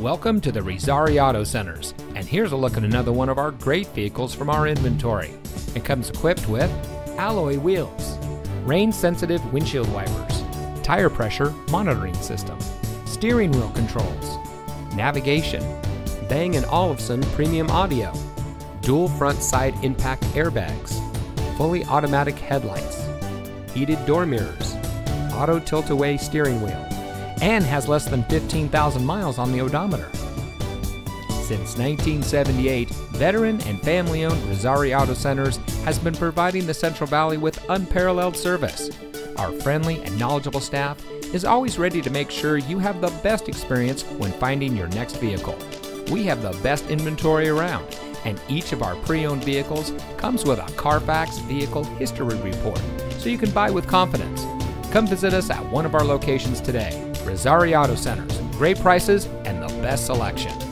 Welcome to the Razzari Auto Centers, and here's a look at another one of our great vehicles from our inventory. It comes equipped with alloy wheels, rain-sensitive windshield wipers, tire pressure monitoring system, steering wheel controls, navigation, Bang & Olufsen premium audio, dual front side impact airbags, fully automatic headlights, heated door mirrors, auto tilt-away steering wheel, and has less than 15,000 miles on the odometer. Since 1978, veteran and family owned Razzari Auto Centers has been providing the Central Valley with unparalleled service. Our friendly and knowledgeable staff is always ready to make sure you have the best experience when finding your next vehicle. We have the best inventory around, and each of our pre owned vehicles comes with a Carfax Vehicle History Report so you can buy with confidence. Come visit us at one of our locations today. Razzari Auto Centers. Great prices and the best selection.